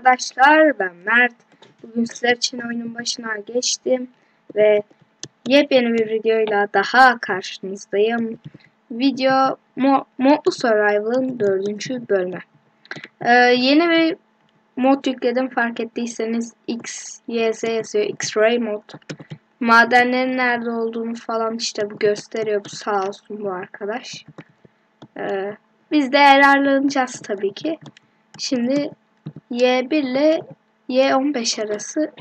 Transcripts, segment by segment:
arkadaşlar ben Mert. Bugün sizler için oyunun başına geçtim ve yepyeni bir videoyla daha karşınızdayım. Video Mo Modlu Survival'ın dördüncü bölümü. Ee, yeni bir mod yükledim fark ettiyseniz X, Y, yazıyor. X-Ray mod. Madenlerin nerede olduğunu falan işte bu gösteriyor. Bu sağ olsun bu arkadaş. Ee, biz de yararlanacağız tabii ki. Şimdi Y1 ile Y15 arası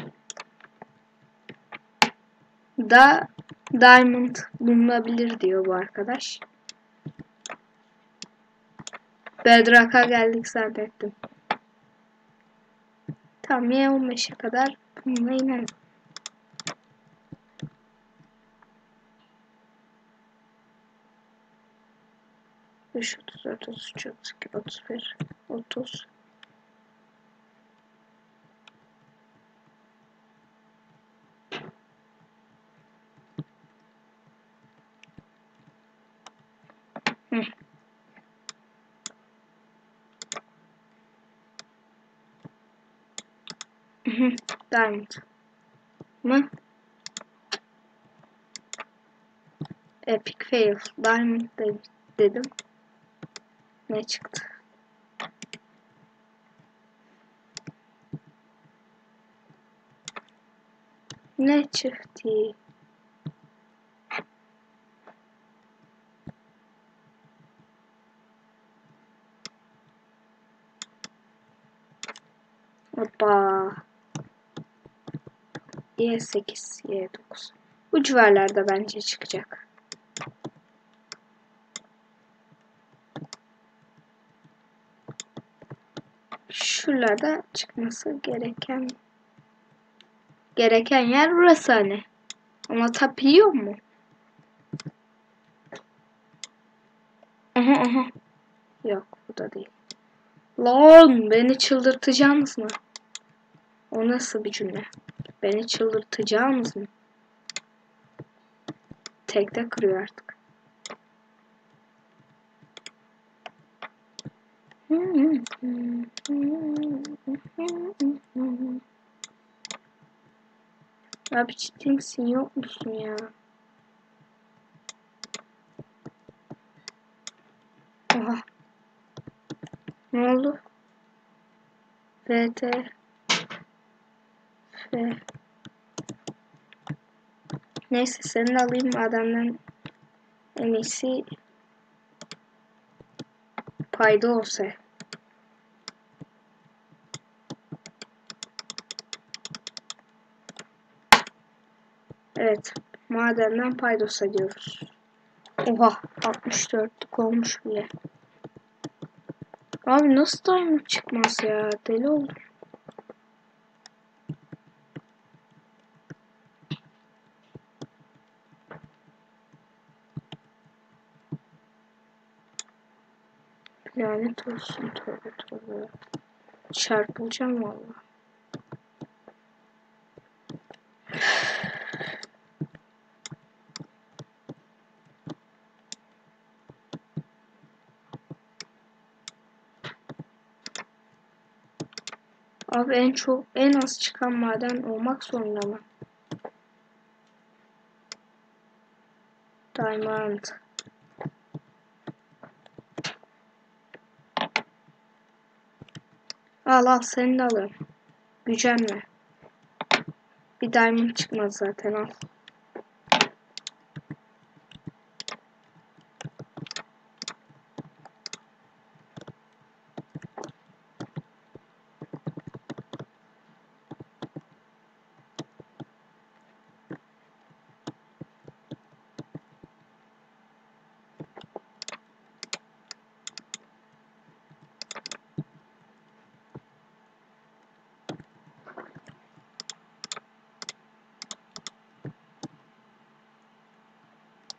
da diamond bulunabilir diyor bu arkadaş. Bedrock'a geldik zannettim. Tam Y15'e kadar bununla inelim. Şu 30, 33, 32, 31, 30. Diamond mı? Epic fail. Diamond de dedim. Ne çıktı? Ne çıktı? Hoppa. Y8, Y9. Bu civarlarda bence çıkacak. Şuralarda çıkması gereken gereken yer burası hani. Yiyor mu? Aha aha. Yok bu da değil. Lan beni çıldırtacaksınız mı? O nasıl bir cümle? Beni çıldırtacaksınız mı? Tekte kırıyor artık. Abi ciddi misin yok musun ya? Oha. Ne oldu? VT F Neyse seni de alayım adamdan en iyisi payda olsa. Evet. Madenden paydosa diyoruz. Oha 64'lük olmuş bile. Abi nasıl diamond çıkmaz ya? Deli oldum. Lanet olsun tövbe tövbe. Çarpılacağım valla. Abi en çok en az çıkan maden olmak zorunda mı? Diamond. Al al seni de alırım. Gücenme. Bir diamond çıkmaz zaten al.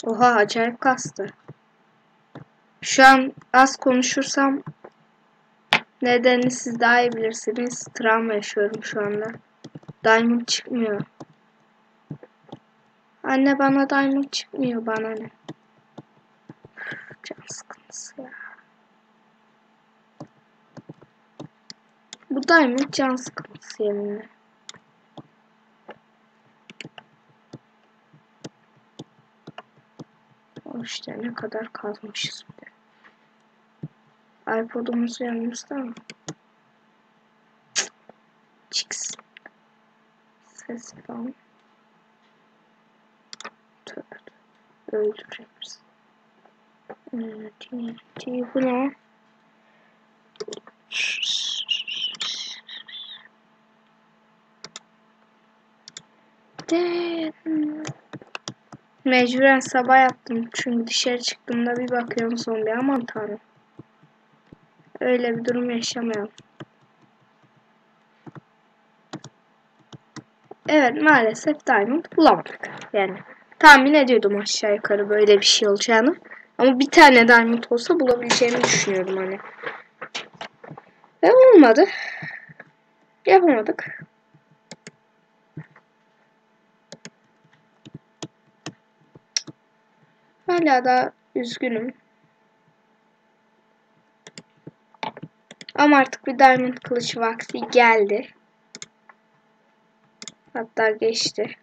Oha acayip kastı. Şu an az konuşursam nedenini siz daha iyi bilirsiniz. Travma yaşıyorum şu anda. Diamond çıkmıyor. Anne bana diamond çıkmıyor bana ne. Can sıkıntısı ya. Bu diamond can sıkıntısı yeminle. İşte ne kadar kazmışız bir de. iPod'umuz yanımızda mı? Chicks. Ses falan. Tövbe. Öldürecek. Hmm, TNT. Bu ne? De- Mecburen sabah yaptım. Çünkü dışarı çıktığımda bir bakıyorum zombi. Aman tanrım. Öyle bir durum yaşamayalım. Evet maalesef diamond bulamadık. Yani tahmin ediyordum aşağı yukarı böyle bir şey olacağını. Ama bir tane diamond olsa bulabileceğimi düşünüyordum hani. Ve olmadı. Yapamadık. Hala da üzgünüm. Ama artık bir diamond kılıç vakti geldi. Hatta geçti.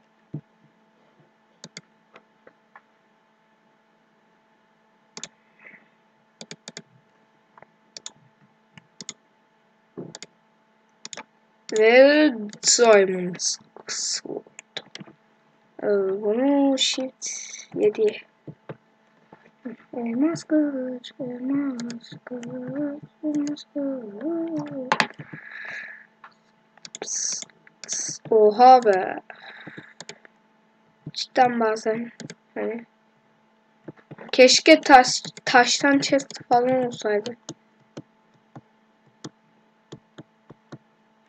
Ve Diamond Sword. Ee, bunu shift 7 Elmas kılıç, elmas kılıç, elmas kılıç. Oha be. Cidden bazen hani keşke taş taştan chest falan olsaydı.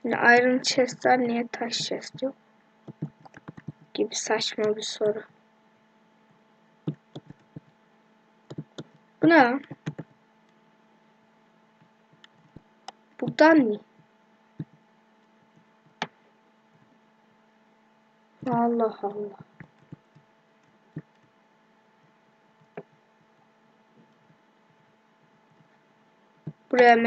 Yani iron chestler niye taş chest yok? Gibi saçma bir soru. Bu ne? Buradan mı? Allah Allah. Buraya